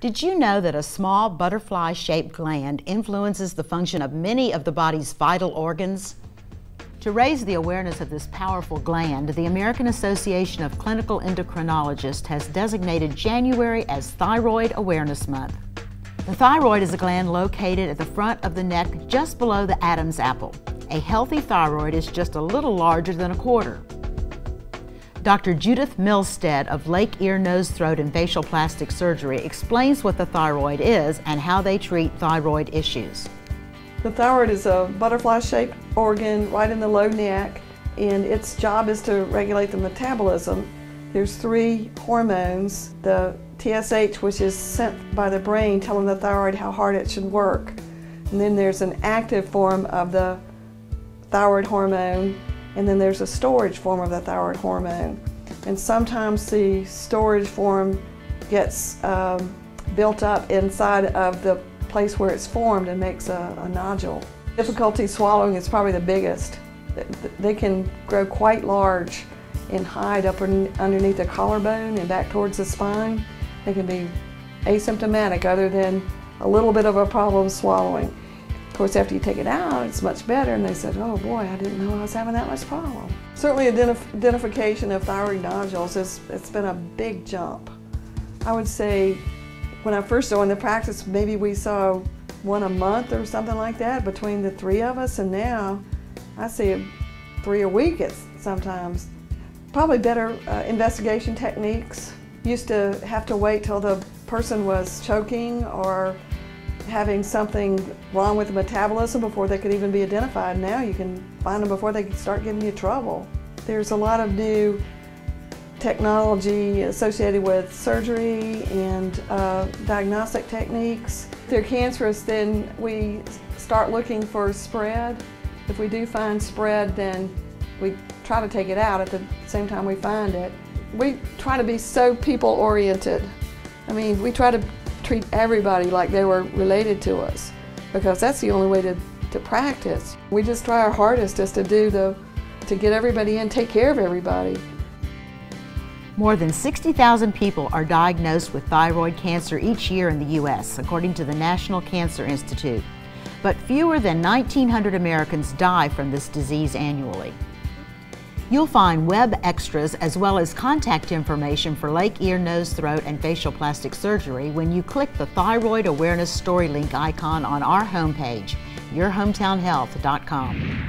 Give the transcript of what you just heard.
Did you know that a small butterfly shaped gland influences the function of many of the body's vital organs? To raise the awareness of this powerful gland, the American Association of Clinical Endocrinologists has designated January as Thyroid Awareness Month. The thyroid is a gland located at the front of the neck just below the Adam's apple. A healthy thyroid is just a little larger than a quarter. Dr. Judith Milstead of Lake Ear, Nose, Throat, and Facial Plastic Surgery explains what the thyroid is and how they treat thyroid issues. The thyroid is a butterfly-shaped organ right in the low neck, and its job is to regulate the metabolism. There's three hormones, the TSH, which is sent by the brain telling the thyroid how hard it should work. And then there's an active form of the thyroid hormone, and then there's a storage form of the thyroid hormone. And sometimes the storage form gets um, built up inside of the place where it's formed and makes a, a nodule. Difficulty swallowing is probably the biggest. They can grow quite large and hide up underneath the collarbone and back towards the spine. They can be asymptomatic other than a little bit of a problem swallowing. Course, after you take it out, it's much better, and they said, oh boy, I didn't know I was having that much problem. Certainly identif identification of thyroid nodules, is, it's been a big jump. I would say when I first joined the practice, maybe we saw one a month or something like that between the three of us, and now I see three a week it's sometimes. Probably better uh, investigation techniques. Used to have to wait till the person was choking or having something wrong with the metabolism before they could even be identified. Now you can find them before they start giving you trouble. There's a lot of new technology associated with surgery and uh, diagnostic techniques. If they're cancerous, then we start looking for spread. If we do find spread, then we try to take it out at the same time we find it. We try to be so people-oriented. I mean, we try to treat everybody like they were related to us because that's the only way to, to practice. We just try our hardest just to do the, to get everybody in, take care of everybody. More than 60,000 people are diagnosed with thyroid cancer each year in the U.S., according to the National Cancer Institute. But fewer than 1,900 Americans die from this disease annually. You'll find web extras as well as contact information for Lake Ear, Nose, Throat, and Facial Plastic Surgery when you click the Thyroid Awareness Story link icon on our homepage, yourhometownhealth.com.